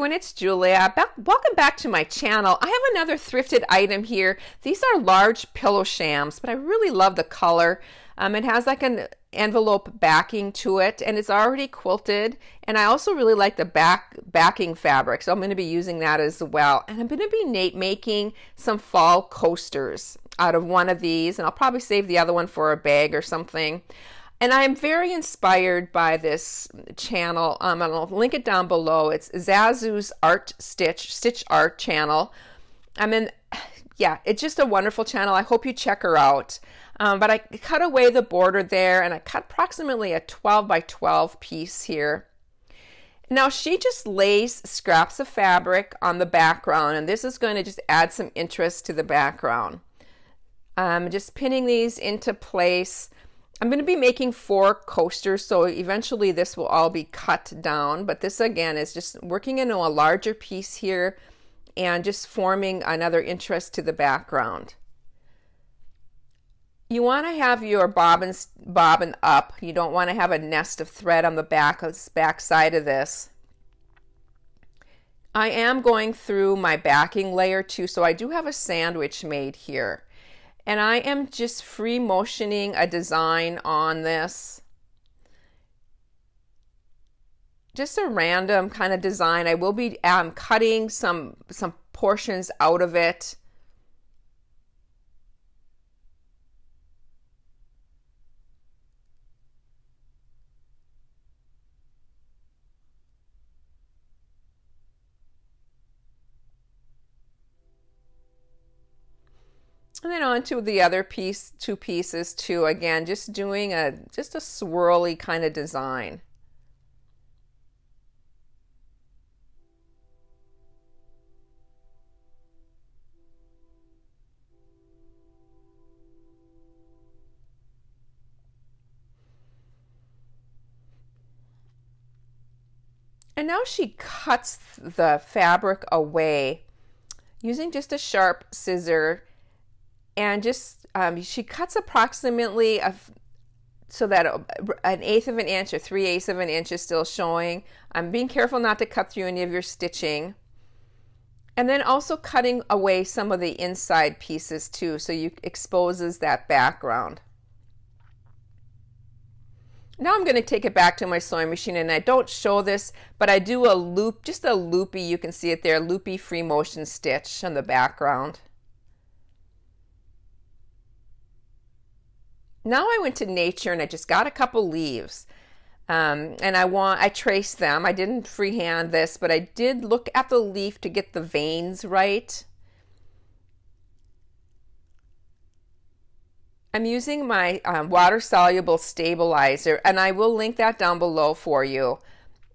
everyone, it's Julia. Back, welcome back to my channel. I have another thrifted item here. These are large pillow shams, but I really love the color. Um, it has like an envelope backing to it and it's already quilted and I also really like the back backing fabric so I'm going to be using that as well and I'm going to be making some fall coasters out of one of these and I'll probably save the other one for a bag or something and I'm very inspired by this channel. Um, I'll link it down below. It's Zazu's Art Stitch, Stitch Art channel. I mean, yeah, it's just a wonderful channel. I hope you check her out. Um, but I cut away the border there and I cut approximately a 12 by 12 piece here. Now she just lays scraps of fabric on the background and this is going to just add some interest to the background. Um, just pinning these into place. I'm going to be making four coasters, so eventually this will all be cut down. But this again is just working into a larger piece here and just forming another interest to the background. You want to have your bobbin, bobbin up. You don't want to have a nest of thread on the back, of, back side of this. I am going through my backing layer too, so I do have a sandwich made here and I am just free motioning a design on this. Just a random kind of design. I will be um, cutting some some portions out of it And then on to the other piece, two pieces too. Again, just doing a just a swirly kind of design. And now she cuts the fabric away using just a sharp scissor and just um, she cuts approximately so that an eighth of an inch or three eighths of an inch is still showing. I'm being careful not to cut through any of your stitching. And then also cutting away some of the inside pieces too, so you exposes that background. Now I'm going to take it back to my sewing machine and I don't show this, but I do a loop, just a loopy, you can see it there, loopy free motion stitch on the background. Now I went to nature and I just got a couple leaves. Um, and I want I traced them. I didn't freehand this, but I did look at the leaf to get the veins right. I'm using my um, water soluble stabilizer, and I will link that down below for you.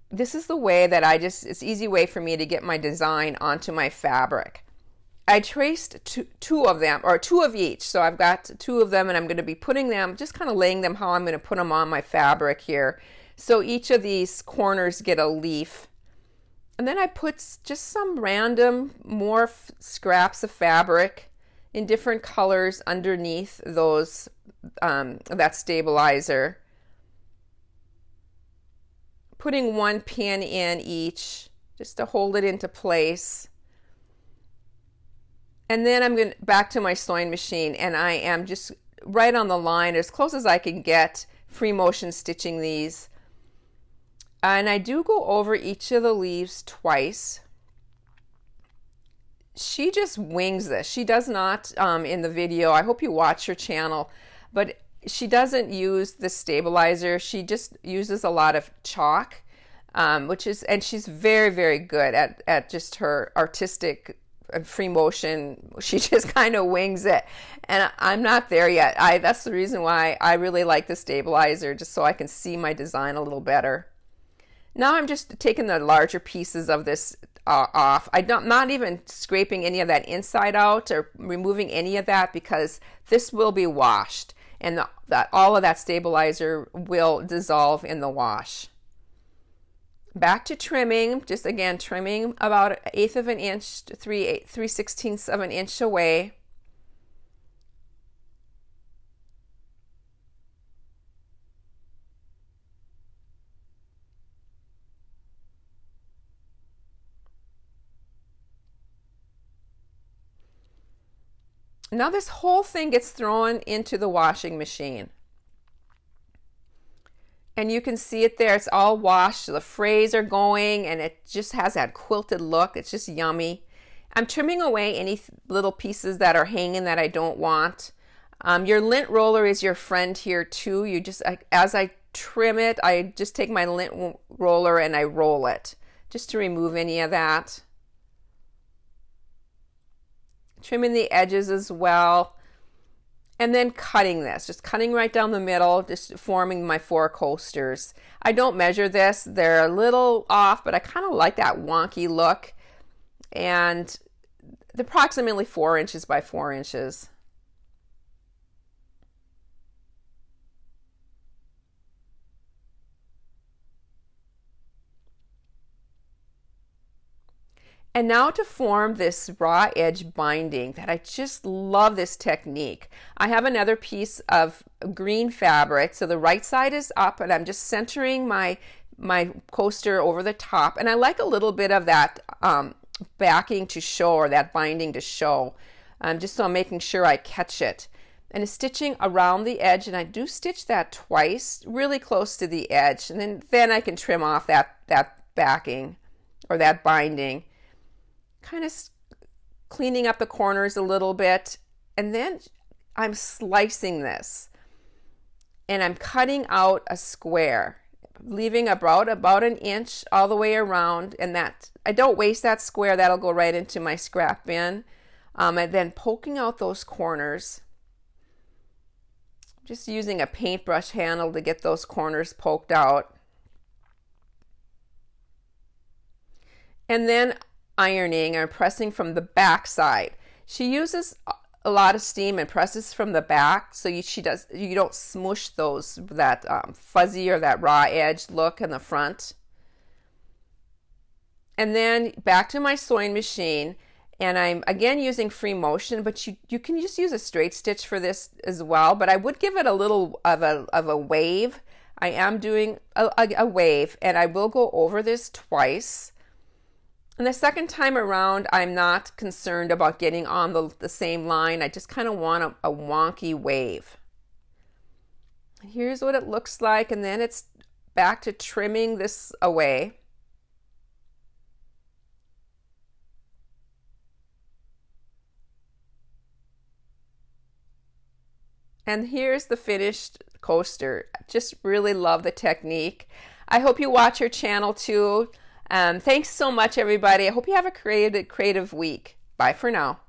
This is the way that I just, it's easy way for me to get my design onto my fabric. I traced two, two of them, or two of each. So I've got two of them, and I'm going to be putting them, just kind of laying them how I'm going to put them on my fabric here. So each of these corners get a leaf. And then I put just some random more scraps of fabric in different colors underneath those um, that stabilizer. Putting one pin in each just to hold it into place. And then I'm going back to my sewing machine and I am just right on the line as close as I can get free motion stitching these. And I do go over each of the leaves twice. She just wings this. She does not um, in the video. I hope you watch her channel, but she doesn't use the stabilizer. She just uses a lot of chalk, um, which is, and she's very, very good at, at just her artistic free motion. She just kind of wings it. And i'm not there yet. I that's the reason why i really like the stabilizer just so i can see my design a little better. Now i'm just taking the larger pieces of this uh, off. I don't not even scraping any of that inside out or removing any of that because this will be washed. And the, that all of that stabilizer will dissolve in the wash back to trimming, just again trimming about an eighth of an inch, three, eight, three sixteenths of an inch away. Now this whole thing gets thrown into the washing machine. And you can see it there. It's all washed. The frays are going and it just has that quilted look. It's just yummy. I'm trimming away any little pieces that are hanging that I don't want. Um, your lint roller is your friend here too. You just, as I trim it, I just take my lint roller and I roll it just to remove any of that. Trimming the edges as well. And then cutting this, just cutting right down the middle, just forming my four coasters. I don't measure this. They're a little off, but I kind of like that wonky look. And approximately four inches by four inches. And now to form this raw edge binding that I just love this technique. I have another piece of green fabric. So the right side is up and I'm just centering my, my coaster over the top. And I like a little bit of that um, backing to show or that binding to show. Um, just so I'm making sure I catch it. And stitching around the edge and I do stitch that twice really close to the edge. And then, then I can trim off that, that backing or that binding kind of cleaning up the corners a little bit. And then I'm slicing this and I'm cutting out a square, leaving about, about an inch all the way around. And that I don't waste that square, that'll go right into my scrap bin. Um, and then poking out those corners, just using a paintbrush handle to get those corners poked out. And then ironing or pressing from the back side. She uses a lot of steam and presses from the back so you, she does you don't smush those that um, fuzzy or that raw edge look in the front. And then back to my sewing machine and I'm again using free motion but you you can just use a straight stitch for this as well but I would give it a little of a of a wave. I am doing a, a, a wave and I will go over this twice and the second time around, I'm not concerned about getting on the, the same line. I just kind of want a, a wonky wave. And here's what it looks like. And then it's back to trimming this away. And here's the finished coaster. Just really love the technique. I hope you watch her channel too. Um, thanks so much, everybody. I hope you have a creative, creative week. Bye for now.